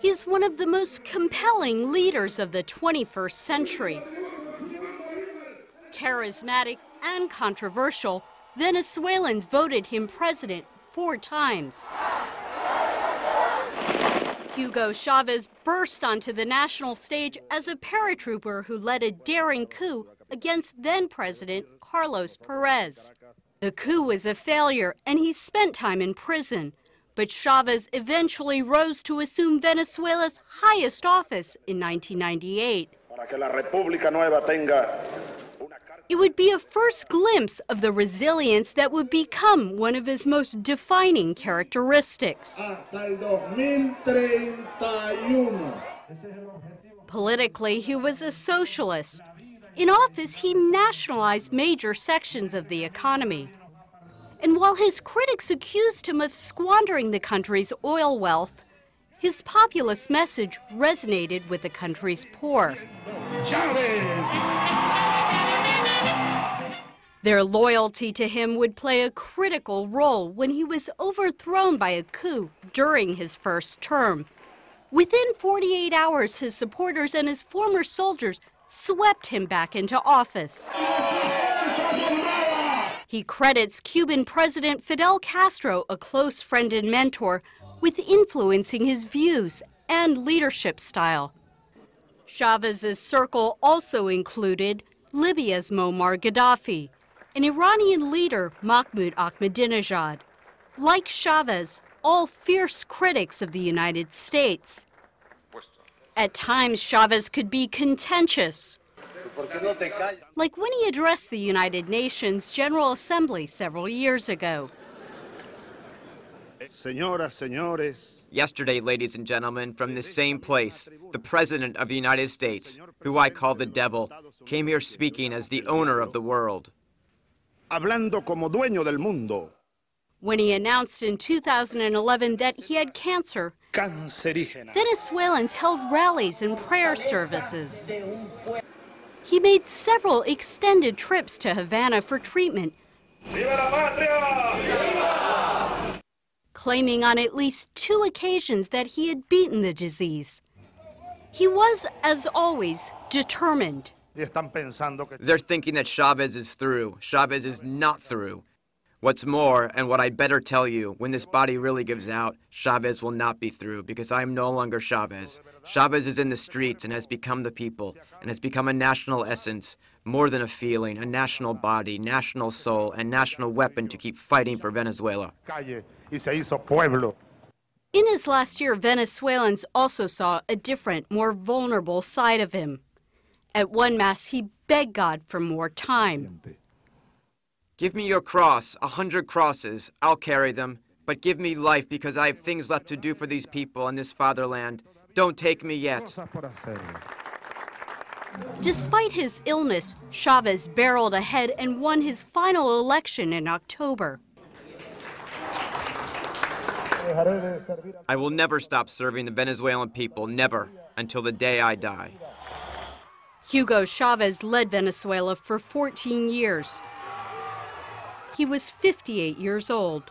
He's one of the most compelling leaders of the 21st century. Charismatic and controversial, Venezuelans voted him president four times. Hugo Chavez burst onto the national stage as a paratrooper who led a daring coup against then President Carlos Perez. The coup was a failure and he spent time in prison. But Chavez eventually rose to assume Venezuela's highest office in 1998. It would be a first glimpse of the resilience that would become one of his most defining characteristics. Politically, he was a socialist. In office, he nationalized major sections of the economy. While his critics accused him of squandering the country's oil wealth, his populist message resonated with the country's poor. Their loyalty to him would play a critical role when he was overthrown by a coup during his first term. Within 48 hours, his supporters and his former soldiers swept him back into office. He credits Cuban President Fidel Castro, a close friend and mentor, with influencing his views and leadership style. Chavez's circle also included Libya's Muammar Gaddafi, an Iranian leader, Mahmoud Ahmadinejad. Like Chavez, all fierce critics of the United States. At times, Chavez could be contentious, like when he addressed the United Nations General Assembly several years ago. Señoras, señores. Yesterday, ladies and gentlemen, from this same place, the President of the United States, who I call the devil, came here speaking as the owner of the world. Hablando como dueño del mundo. When he announced in 2011 that he had cancer, Venezuelans held rallies and prayer services. He made several extended trips to Havana for treatment, claiming on at least two occasions that he had beaten the disease. He was, as always, determined. They're thinking that Chavez is through. Chavez is not through. What's more, and what I'd better tell you, when this body really gives out, Chavez will not be through because I am no longer Chavez. Chavez is in the streets and has become the people and has become a national essence, more than a feeling, a national body, national soul, and national weapon to keep fighting for Venezuela. In his last year, Venezuelans also saw a different, more vulnerable side of him. At one Mass, he begged God for more time. Give me your cross, a hundred crosses, I'll carry them. But give me life because I have things left to do for these people and this fatherland. Don't take me yet. Despite his illness, Chavez barreled ahead and won his final election in October. I will never stop serving the Venezuelan people, never, until the day I die. Hugo Chavez led Venezuela for 14 years. He was 58 years old.